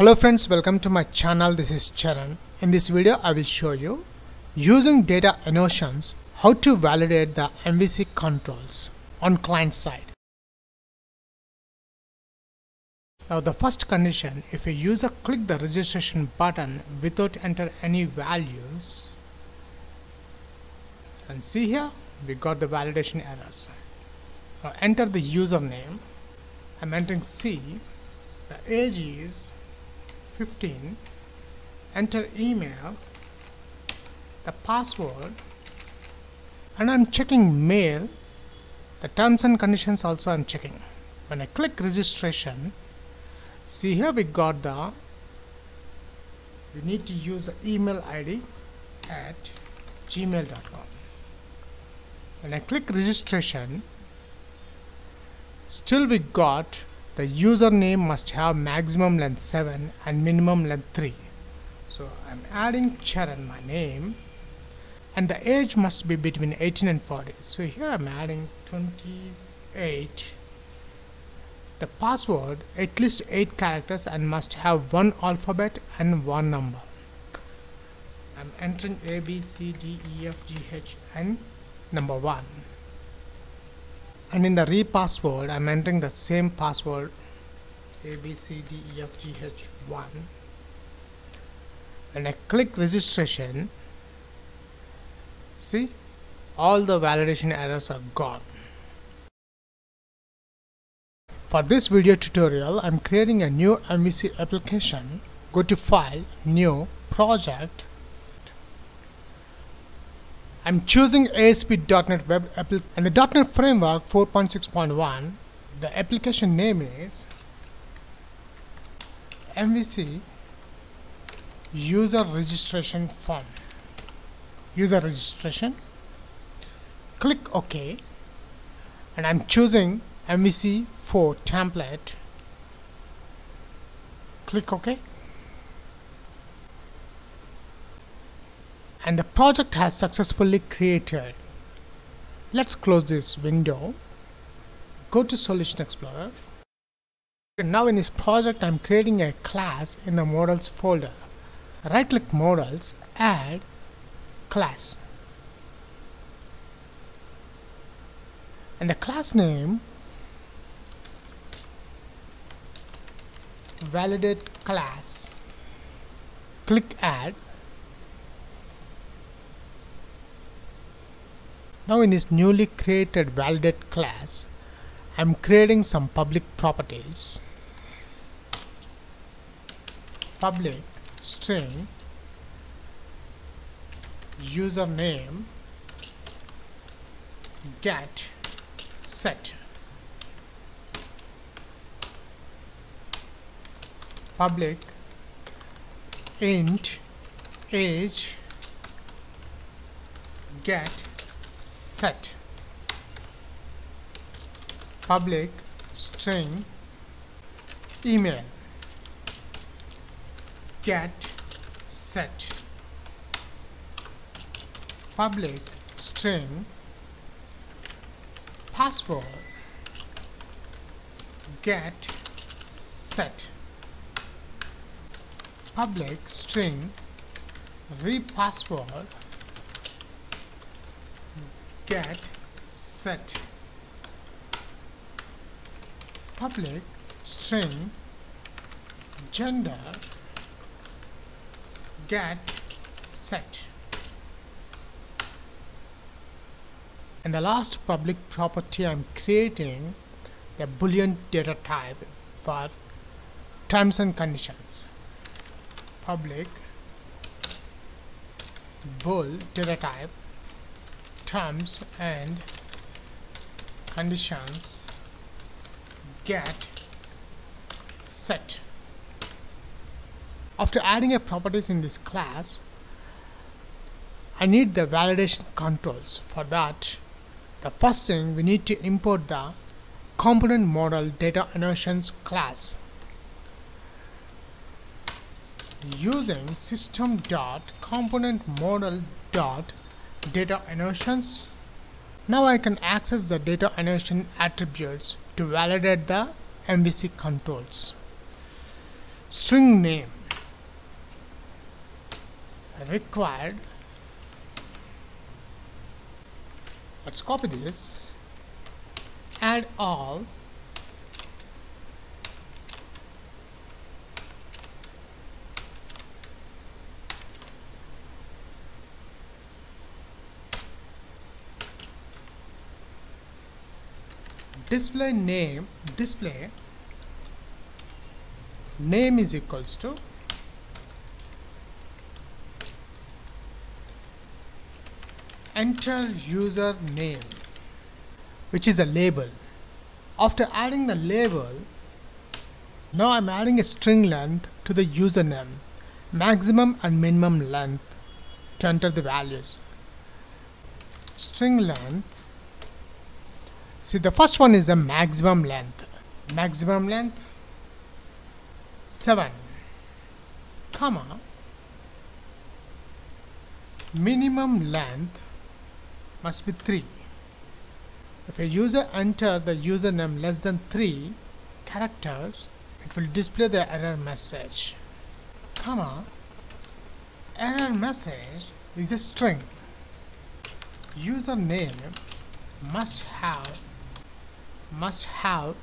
Hello friends, welcome to my channel. This is Charan. In this video, I will show you using data annotations how to validate the MVC controls on client side. Now the first condition, if a user click the registration button without enter any values, and see here, we got the validation errors. Now enter the username. I'm entering C. The age is 15. Enter email. The password. And I'm checking mail. The terms and conditions also I'm checking. When I click registration, see here we got the we need to use the email id at gmail.com when I click registration still we got the username must have maximum length 7 and minimum length 3 so I'm adding Charan my name. And the age must be between 18 and 40 so here I'm adding 28 the password at least 8 characters and must have one alphabet and one number. I'm entering A B C D E F G H and number 1 and in the repassword I'm entering the same password A B C D E F G H 1 and I click registration see all the validation errors are gone. For this video tutorial I'm creating a new MVC application. Go to file new project I'm choosing ASP.NET Web Application and the .NET Framework 4.6.1. The application name is MVC User Registration Form. User Registration. Click OK and I'm choosing MVC 4 template. Click OK. And the project has successfully created. Let's close this window. Go to Solution Explorer. Now in this project I'm creating a class in the models folder. Right click models, add class. And the class name validate class. Click add Now in this newly created validate class, I'm creating some public properties. Public string username get set public int age get set. Public string email. Get set. Public string password. Get set. Public string repassword get set. Public string gender get set. And the last public property I'm creating the boolean data type for terms and conditions. Public bool data type terms and conditions get set. After adding a properties in this class I need the validation controls. For that the first thing we need to import the component model data annotations class using system dot component model dot data annotations. now I can access the data annotation attributes to validate the MVC controls. String name required. Let's copy this. Add all display name display name is equals to enter user name which is a label. After adding the label now I'm adding a string length to the username maximum and minimum length to enter the values. String length See the first one is the maximum length. Maximum length? 7 comma minimum length must be 3. If a user enter the username less than 3 characters it will display the error message. Comma error message is a string. Username must have must have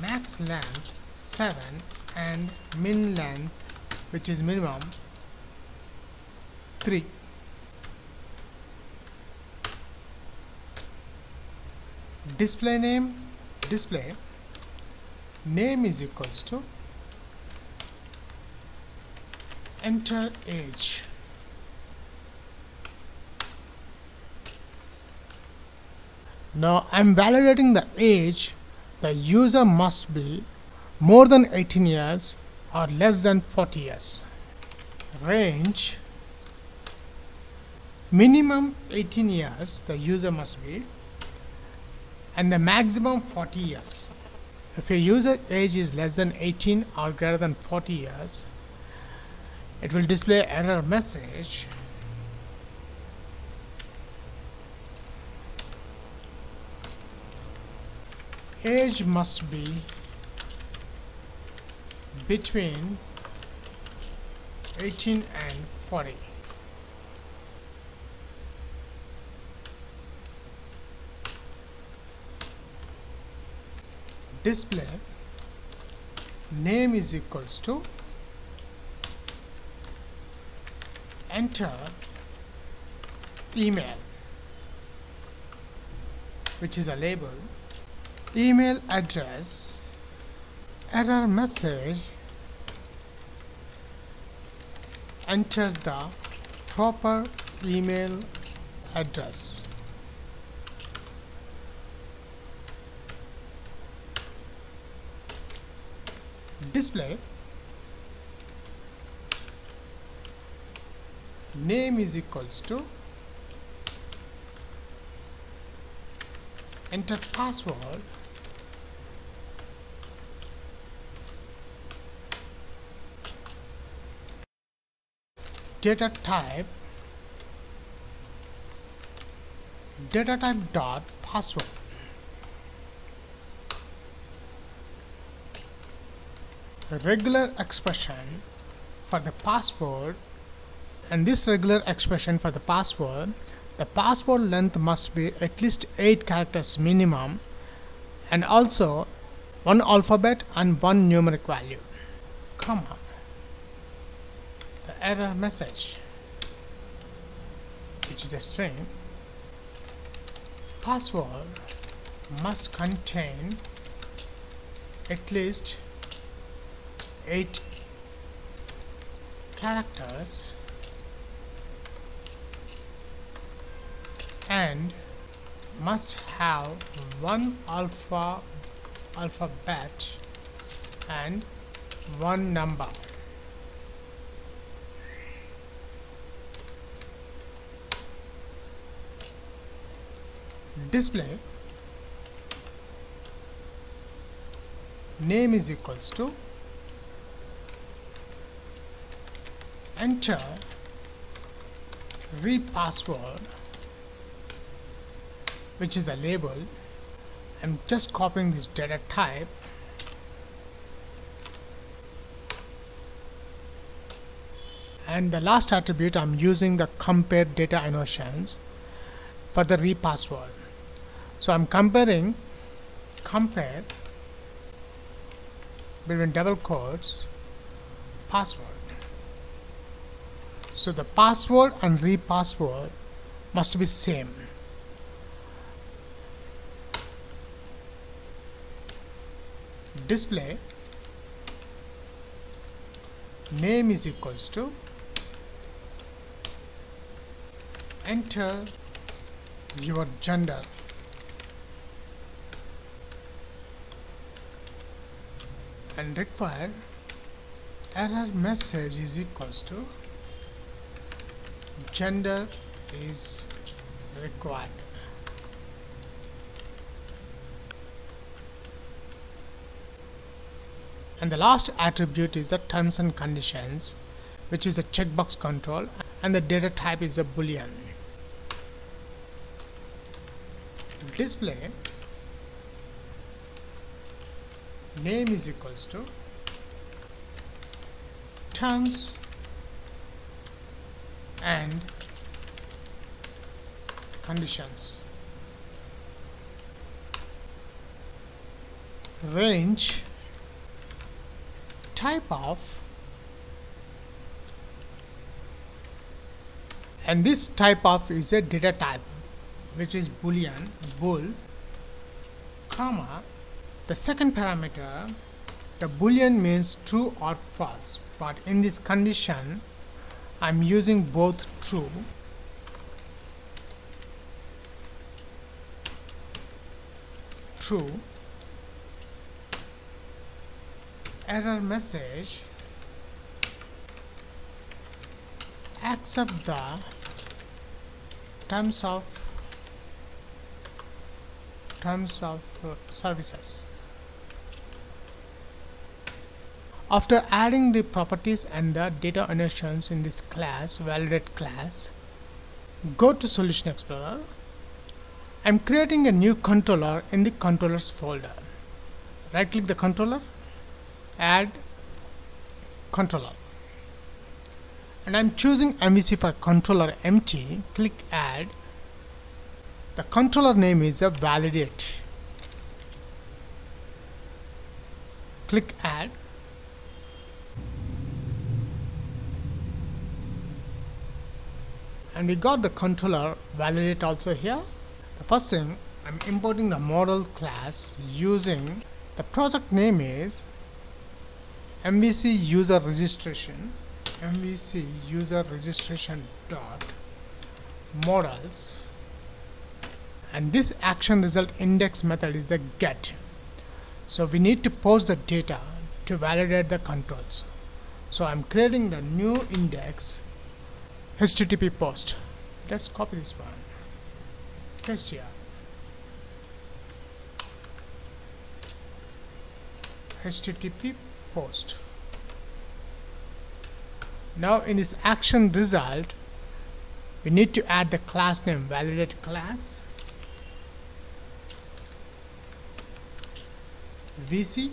max length 7 and min length which is minimum 3 display name display. Name is equals to enter age Now I'm validating the age the user must be more than 18 years or less than 40 years. Range minimum 18 years the user must be and the maximum 40 years. If a user age is less than 18 or greater than 40 years, it will display error message age must be between 18 and 40 display name is equals to enter email which is a label email address error message enter the proper email address. Display. Name is equals to enter password data type data type dot password. Regular expression for the password and this regular expression for the password the password length must be at least 8 characters minimum and also one alphabet and one numeric value. Comma error message which is a string password must contain at least 8 characters and must have one alpha alphabet and one number display name is equals to enter repassword which is a label. I'm just copying this data type. And the last attribute I'm using the compare data annotations for the repassword so I'm comparing compare between double quotes password. So the password and repassword must be same. Display name is equals to enter your gender and require error message is equals to gender is required. And the last attribute is the terms and conditions which is a checkbox control and the data type is a boolean. Display name is equals to terms and conditions. Range type of and this type of is a data type which is boolean bool comma the second parameter the boolean means true or false. But in this condition I'm using both true. True. Error message. Accept the terms of terms of uh, services after adding the properties and the data annotations in this class validate class go to solution explorer. I'm creating a new controller in the controllers folder. Right click the controller add controller. And I'm choosing MVC for controller empty click add. The controller name is a validate. Click add and we got the controller validate also here. The first thing I'm importing the model class using the project name is MVC user registration MVC user registration dot models. And this action result index method is the get. So we need to post the data to validate the controls. So I'm creating the new index http post. Let's copy this one. Paste here. Http post. Now in this action result we need to add the class name validate class. Vc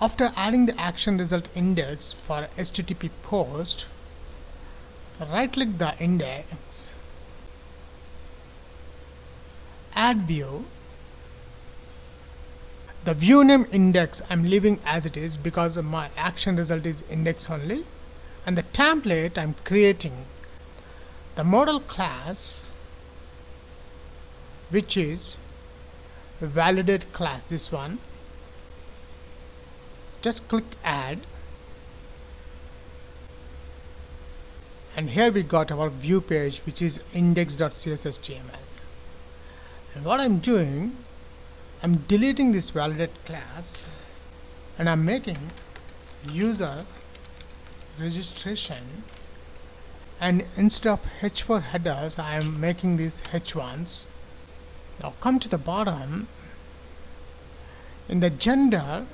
after adding the action result index for http post right click the index. Add view. The view name index I'm leaving as it is because my action result is index only. And the template I'm creating. The model class which is validate class this one. Just click add and here we got our view page which is index.cshtml and what I'm doing I'm deleting this validate class and I'm making user registration and instead of h4 headers I am making these h1s now come to the bottom. In the gender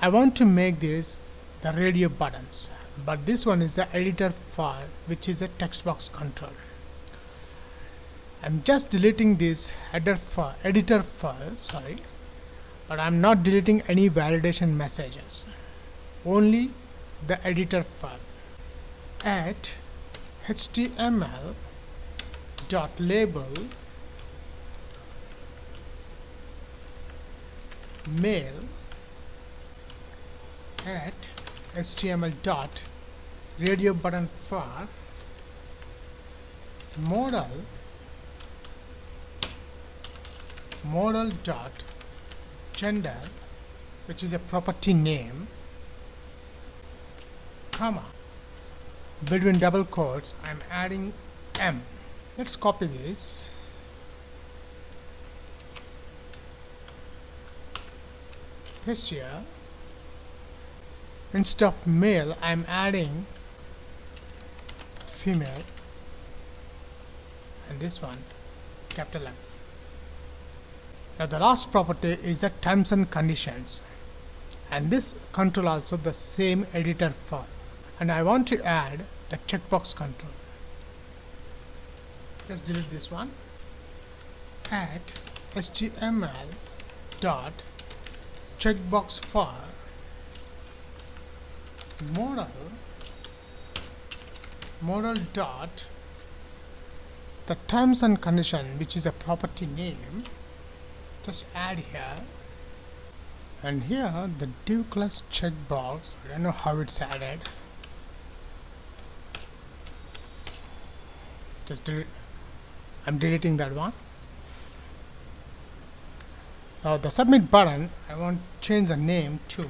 I want to make this the radio buttons. But this one is the editor file which is a text box control. I'm just deleting this header file editor file sorry but I'm not deleting any validation messages. Only the editor file at html dot label mail at html dot radio button for modal modal dot gender which is a property name comma between double quotes I'm adding M. Let's copy this. Paste here instead of male I'm adding female. And this one capital F. Now the last property is the terms and conditions. And this control also the same editor file and I want to add the checkbox control. Just delete this one. Add html dot checkbox for model model dot the terms and condition which is a property name just add here. And here the div class checkbox I don't know how it's added. Just I'm deleting that one. Now the submit button I want to change the name to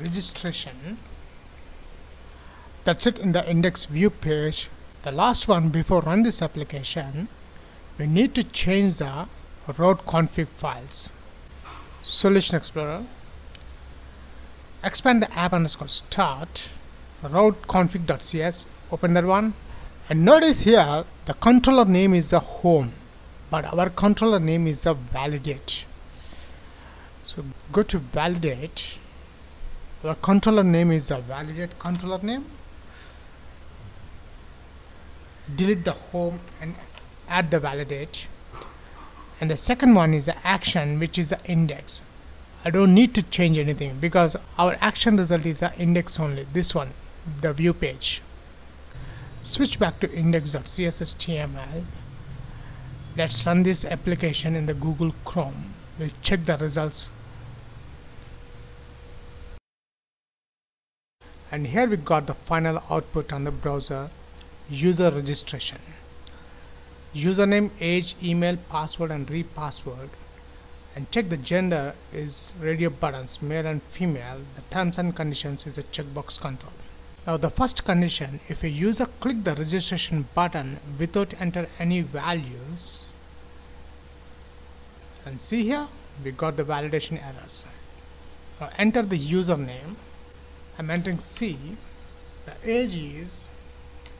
registration. That's it in the index view page. The last one before run this application we need to change the route config files. Solution explorer. Expand the app underscore start. route config.cs open that one. And notice here the controller name is the home but our controller name is a validate. So go to validate our controller name is a validate controller name. Delete the home and add the validate. And the second one is the action which is the index. I don't need to change anything because our action result is the index only this one the view page. Switch back to index.cshtml let's run this application in the Google Chrome. We'll check the results and here we got the final output on the browser user registration. Username age email password and repassword. And check the gender is radio buttons male and female. The terms and conditions is a checkbox control. Now the first condition if a user click the registration button without enter any values and see here we got the validation errors. Now enter the username I'm entering C. The age is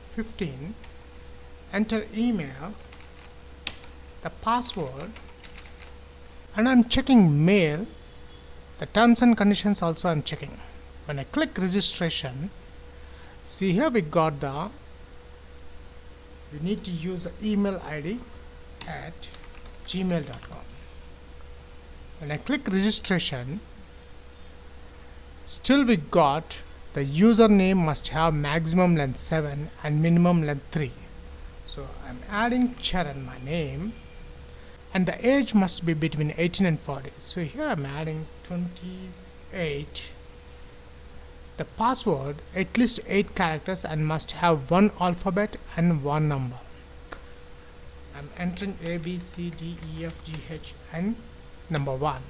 15 enter email. The password. And I'm checking mail. The terms and conditions also I'm checking. When I click registration see here we got the we need to use the email ID at gmail.com when I click registration still we got the username must have maximum length 7 and minimum length 3 so I'm adding Charan my name. And the age must be between 18 and 40 so here I'm adding 28 the password at least 8 characters and must have one alphabet and one number. I'm entering A B C D E F G H and number 1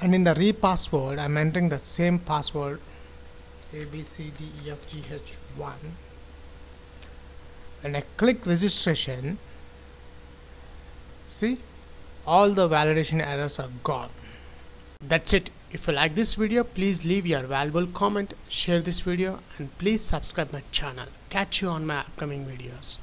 and in the repassword I'm entering the same password A B C D E F G H 1 and I click registration see all the validation errors are gone. That's it. If you like this video please leave your valuable comment share this video and please subscribe my channel. Catch you on my upcoming videos